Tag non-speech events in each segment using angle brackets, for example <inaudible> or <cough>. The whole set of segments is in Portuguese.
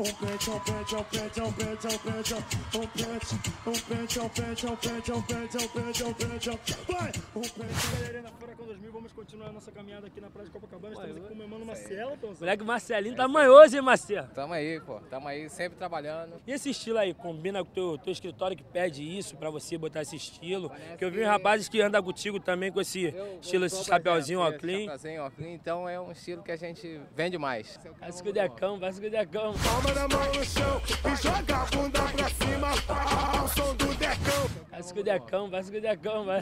Um pente, um pente, um pente, um pente, um pente, um pente, um pente, um pente, um pente, um pente, um pente, um pente, um vai! Um pente. Galerinha da Furacão 2000, vamos continuar a nossa caminhada aqui na Praia de Copacabana. Estamos aqui com o meu mano Marcelo, Tonzão. Moleque Marcelinho tá manhoso, hein, Marcelo? Tamo aí, pô. Tamo aí, sempre trabalhando. E esse estilo aí, combina com o teu, teu escritório que pede isso pra você botar esse estilo? Parece que eu vi que- rapazes que andam contigo também com esse Eu- estilo, esse chapeuzinho exemplo, ó, clean. Chapeuzinho ó, clean. Então é um estilo que a gente vende mais. Vai se cudecão, vai se cudecão. Palma na mão no chão e joga a bunda pra cima ao som do decão. Vai se cudecão, vai se cudecão, vai.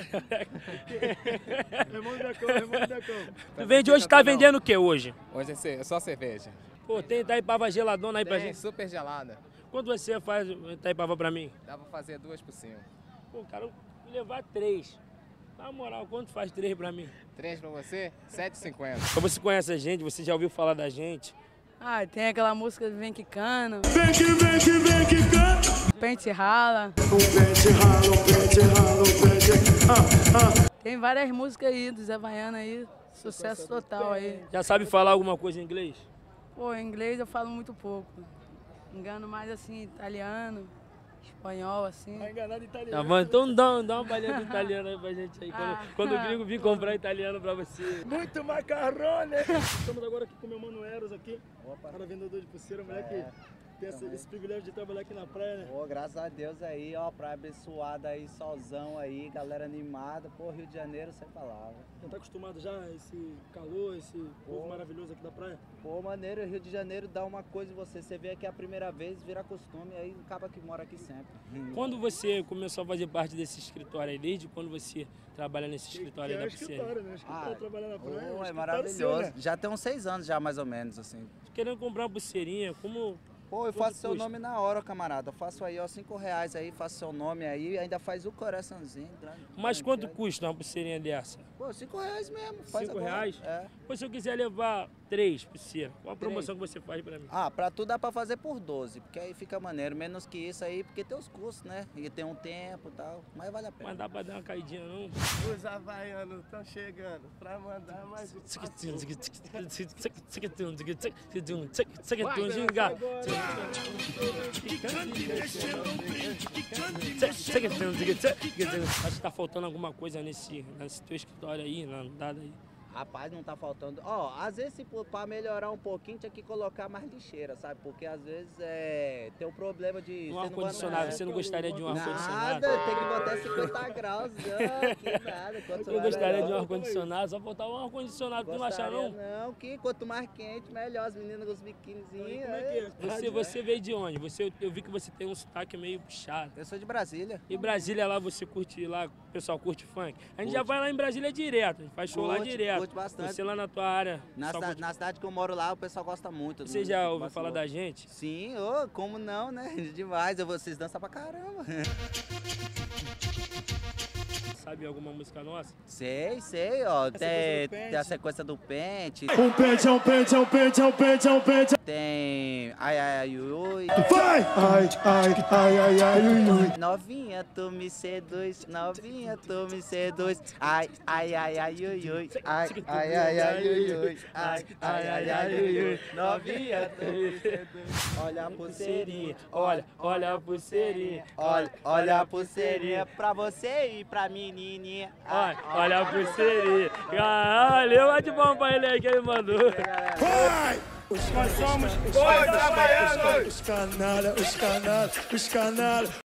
Irmão Decão, irmão Decão. Tu vende hoje, tá vendendo o que hoje? Hoje é é só cerveja. Pô, tem Itaipava geladona aí pra Tem gente. super gelada. Quanto você faz Itaipava pra mim? Dá pra fazer duas por cima. Pô, cara, levar três. Na moral, quanto faz três pra mim? Três pra você, 7,50. Então você conhece a gente, você já ouviu falar da gente. Ah, tem aquela música do Vem Que Cano, Vem que vem que vem que canta. Pente Rala. Um pente rala, um pente rala, um pente. Ah, ah. Tem várias músicas aí do Zé Baiano aí, sucesso total aí. Já sabe falar alguma coisa em inglês? Pô, inglês eu falo muito pouco. Engano mais assim, italiano, espanhol, assim. Tá enganado Tá italiano. bom, então dá, dá uma palhinha do italiano aí pra gente aí. Quando, Ah. quando o gringo vir comprar italiano pra você. Muito macarrone! Estamos agora aqui com o meu mano Eros aqui. Cara vendedor de pulseira, moleque. Tem esse, esse privilégio de trabalhar aqui na praia, né? Pô, graças a Deus aí, ó, praia abençoada aí, solzão aí, galera animada. Pô, Rio de Janeiro, sem palavra. Não tá acostumado já a esse calor, esse povo Pô. maravilhoso aqui da praia? Pô, maneiro, Rio de Janeiro dá uma coisa em você. Você vê aqui a primeira vez, vira costume, aí acaba que mora aqui sempre. Quando você começou a fazer parte desse escritório aí, desde quando você trabalha nesse escritório que aí é da escritório, né? O escritório Ah, trabalhar na Pô, praia. o é maravilhoso. seu, né? Já tem uns seis anos já, mais ou menos, assim. Querendo comprar uma pulseirinha, como. Pô, eu Quanto faço seu nome na hora, camarada. Eu faço aí, ó, cinco reais aí, faço seu nome aí, ainda faz o coraçãozinho. grande, Mas quanto custa uma pulseirinha dessa? Pô, cinco reais mesmo. Faz Cinco agora. reais? É. Pô, se eu quiser levar três pulseiras, qual a promoção que você faz pra mim? Ah, pra tu dá pra fazer por 12, porque aí fica maneiro. Menos que isso aí, porque tem os custos, né? E tem um tempo e tal. Mas vale a pena. Mas dá pra dar uma caidinha, não? Os havaianos estão chegando pra mandar mais um Acho que tá faltando alguma coisa nesse, nesse teu escritório aí, na andada aí. Rapaz, não tá faltando. Ó, às vezes, se pra melhorar um pouquinho, tinha que colocar mais lixeira, sabe? Porque às vezes é. Tem um problema de. Um ar-condicionado, bota- você não gostaria de um ar-condicionado? Nada, tem que botar 50 graus. Não, que nada. quanto Eu gostaria de um melhor. ar-condicionado, só faltava um ar-condicionado, tu não acha Gostaria não? Não, que quanto mais quente, melhor. As meninas com os biquinizinhos. Como é que é? Você, você veio de onde? Você, eu vi que você tem um sotaque meio puxado. Eu sou de Brasília. E Brasília lá, você curte lá, o pessoal curte funk? A gente já Curte. vai lá em Brasília direto, a gente faz show lá Curte, direto. Curte bastante. Você lá na tua área, Na, cida- curte- na cidade que eu moro lá, o pessoal gosta muito. você já ouviu falar da gente? Sim, ô, como não, né? <laughs> Demais. Eu, vocês dançam pra caramba. <laughs> Sabe alguma música nossa? Sei, sei, ó. Tem, sequência do pente. tem a sequência do pente, Um pente, um pente, um pente, um pente, um pente. tem ai ai ai ui, ui. Vai! Ai, ai, ai, ai, ai, ui, ui. Novinha, tu me seduz, novinha, tu me seduz. Ai, ai, ai, ai, ui, ui. Ai, ai, ai, ai, ui, ui. Ai, ai, ai, ai, ui, ui. Novinha, tu me seduz. Olha a pulseirinha, Olha, olha a pulseirinha. olha, olha a pulseirinha pra você e pra menininha. Olha, olha a pulseirinha. Caralho, bate bom pra ele aí que ele mandou. Vai! Nós somos os canalha, os canalha, os canalha, os canalha.